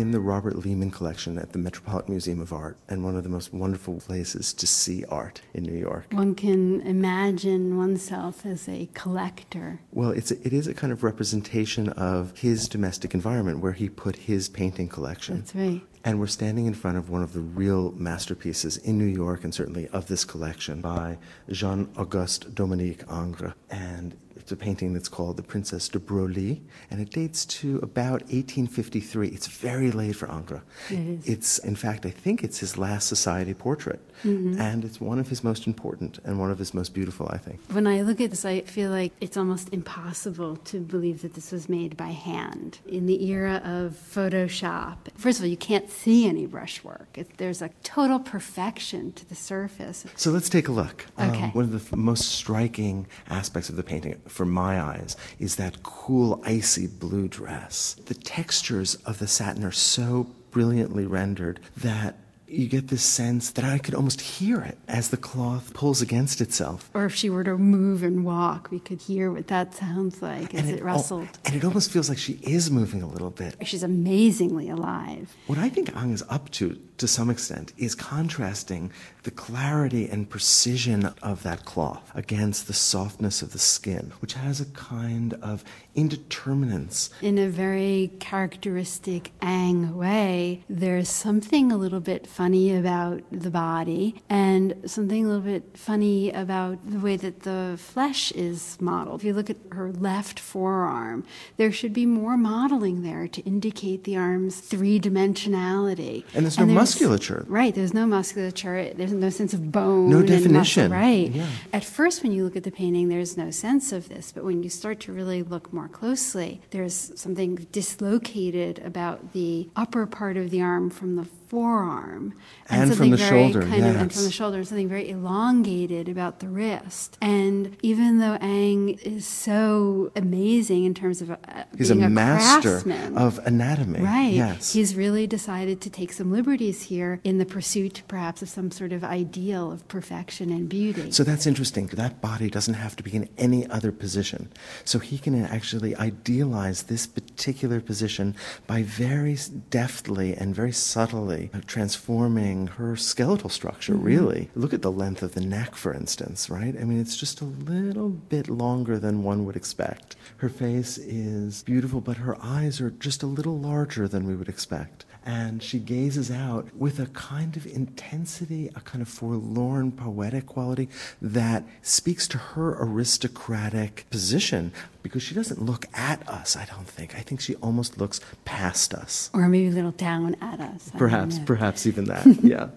in the Robert Lehman collection at the Metropolitan Museum of Art, and one of the most wonderful places to see art in New York. One can imagine oneself as a collector. Well, it's a, it is a kind of representation of his domestic environment where he put his painting collection. That's right. And we're standing in front of one of the real masterpieces in New York and certainly of this collection by Jean Auguste Dominique Ingres. And it's a painting that's called The Princess de Broglie, and it dates to about 1853. It's very late for Ingres. It is. It's, in fact, I think it's his last society portrait, Mm-hmm. and it's one of his most important and one of his most beautiful, I think. When I look at this, I feel like it's almost impossible to believe that this was made by hand. In the era of Photoshop, first of all, you can't see any brushwork. It, there's a total perfection to the surface. So let's take a look. Um, Okay. one of the most striking aspects of the painting, for my eyes, is that cool, icy blue dress. The textures of the satin are so brilliantly rendered that you get this sense that I could almost hear it as the cloth pulls against itself. Or if she were to move and walk, we could hear what that sounds like as it al- rustled. and it almost feels like she is moving a little bit. She's amazingly alive. What I think Ingres is up to, to some extent, is contrasting the clarity and precision of that cloth against the softness of the skin, which has a kind of indeterminance. In a very characteristic Ingres way, there's something a little bit funny about the body and something a little bit funny about the way that the flesh is modeled. If you look at her left forearm, there should be more modeling there to indicate the arm's three dimensionality. And there's no musculature. Right, there's no musculature, there's no sense of bone. No and muscle, definition. right. Yeah. At first, when you look at the painting, there's no sense of this, but when you start to really look more closely, there's something dislocated about the upper part of the arm from the forearm, And from the very shoulder, kind of, and from the shoulder, something very elongated about the wrist. And even though Ingres is so amazing in terms of uh, He's a being a, master craftsman, of anatomy. Right. Yes. He's really decided to take some liberties here in the pursuit, perhaps, of some sort of ideal of perfection and beauty. So that's interesting. That body doesn't have to be in any other position. So he can actually idealize this particular position by very deftly and very subtly uh, transforming her skeletal structure, mm-hmm. really. Look at the length of the neck, for instance, right? I mean, it's just a little bit longer than one would expect. Her face is beautiful, but her eyes are just a little larger than we would expect and she gazes out with a kind of intensity, a kind of forlorn, poetic quality that speaks to her aristocratic position because she doesn't look at us, I don't think. I think she almost looks past us. or maybe a little down at us. Perhaps, perhaps even that, yeah.